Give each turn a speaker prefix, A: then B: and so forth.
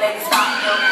A: Let's yo.